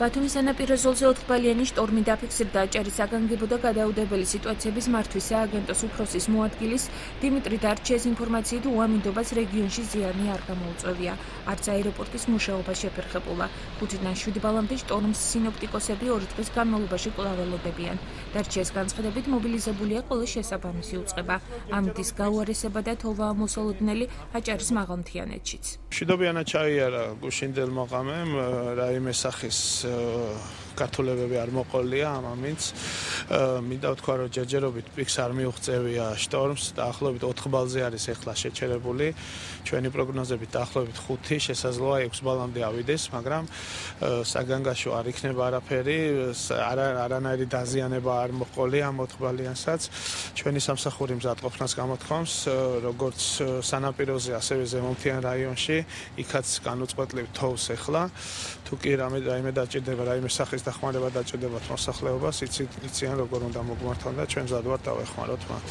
ბათუმის სანაპირო ზოლზე 4 ბალიანი შტორმი დაფიქსირდა. აჭარის საგანგებო და გადაუდებელი სიტუაციების მართვის სააგენტოს უფროსის მოადგილის დიმიტრი დარჩეს ინფორმაციით უამინდობას რეგიონში ზიანი არ გამოუწვევია არც აეროპორტის მუშაობა შეფერხებულა. ხუთიდან შვიდ ბალამდე შტორმს სინოპტიკოსები ორი დღის განმავლობაში კვლაველოდებიან დარჩეს განცხადებით მობილიზებულია ყველა შესაბამისი უწყება ამიტის გაუარესება და თოვა მოსალოდნელი აჭარის მაღალმთიანეთშიც. მშვიდობიანად ჩაიარა გუშინდელ მოყამემ რაიმე სახის so კათოლებები არ მოყოლია ამ ამინც. მინდა ვთქვა რომ ჯერჯერობით პიქს არ მიუღწევია შტორმს, დაახლოებით 4 ბალზე არის ახლა შეჩერებული. ჩვენი პროგნოზებით დაახლოებით 5, შესაძლოა 6 ბალამდე ავიდეს, მაგრამ საგანგაშო არ იქნება არაფერი, არა არანაირი დაზიანება არ მოყოლია ამ 4 ბალიანსაც. ჩვენი სამსახური მზადყოფნას გამოთქვამს, როგორც სანაპიროზე, ასევე ზემოთიან რაიონში, იქაც განუწყვეტლივ თოვს ახლა. თუ კი რამე რაიმე დაჭირდება, რაიმე სახის დახმარება დაჭირდებათ მოსახლეობას, იცით, იციან როგორ უნდა მოგმართონ და ჩვენ ზად ვართ დავეხმაროთ მათ.